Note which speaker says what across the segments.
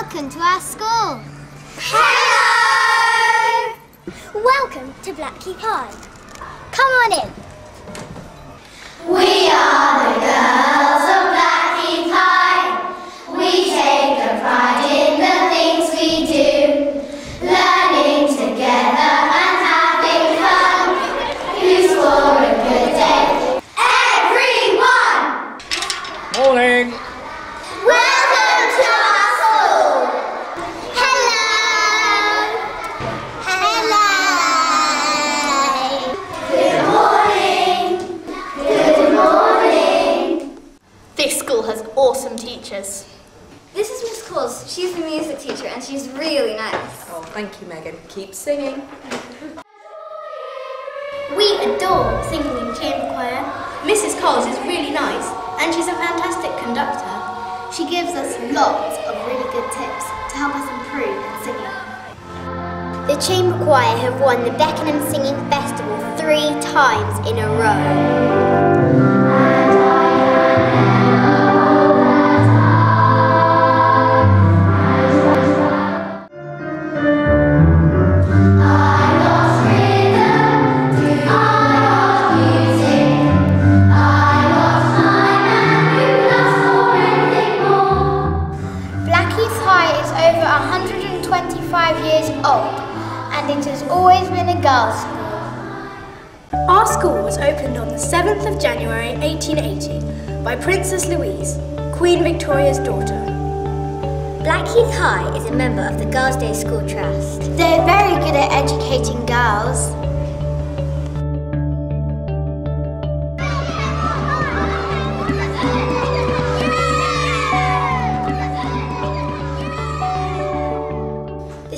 Speaker 1: Welcome to our school.
Speaker 2: Hello! Welcome to Blackheath High. Come on in.
Speaker 3: We are
Speaker 4: This
Speaker 5: is Miss Coles. She's the music teacher and she's really nice.
Speaker 6: Oh, thank you, Megan. Keep singing.
Speaker 4: We adore singing in chamber choir. Mrs. Coles is really nice and she's a fantastic conductor. She gives us lots of really good tips to help us improve in singing.
Speaker 2: The Chamber Choir have won the Beckenham Singing Festival three times in a row.
Speaker 1: It has always been a girls' school.
Speaker 4: Our school was opened on the 7th of January 1880 by Princess Louise, Queen Victoria's daughter.
Speaker 2: Blackheath High is a member of the Girls' Day School Trust.
Speaker 1: They're very good at educating girls.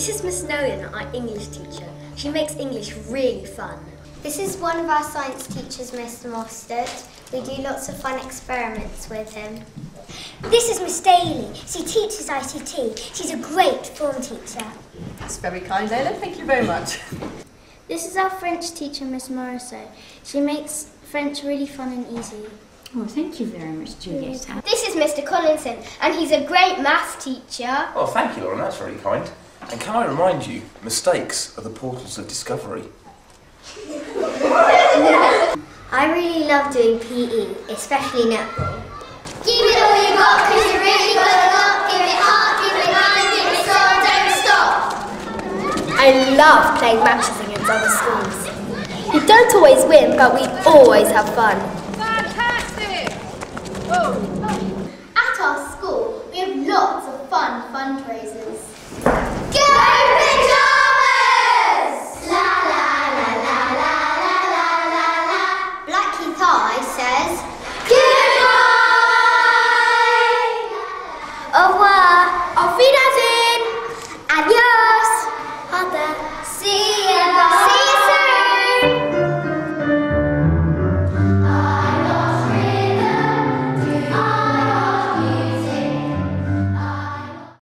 Speaker 5: This is Miss Nolan, our English teacher. She makes English really fun.
Speaker 1: This is one of our science teachers, Mr. Mostert. We do lots of fun experiments with him.
Speaker 2: This is Miss Daly. She teaches ICT. She's a great form teacher.
Speaker 6: That's very kind, Ella. Thank you very much.
Speaker 1: This is our French teacher, Miss Morisot. She makes French really fun and easy.
Speaker 7: Oh, thank you very much, Juliet.
Speaker 2: This is Mr. Collinson, and he's a great math teacher.
Speaker 8: Oh, thank you, Lauren. That's very kind. And can I remind you, mistakes are the portals of discovery.
Speaker 2: I really love doing PE, especially netball.
Speaker 3: Give it all you got, cause you really got a lot. Give it heart, give it mind, give it soul, don't stop.
Speaker 4: I love playing matches against other schools. We don't always win, but we always have fun. Fantastic!
Speaker 1: Oh, At our school, we have lots of fun fundraisers.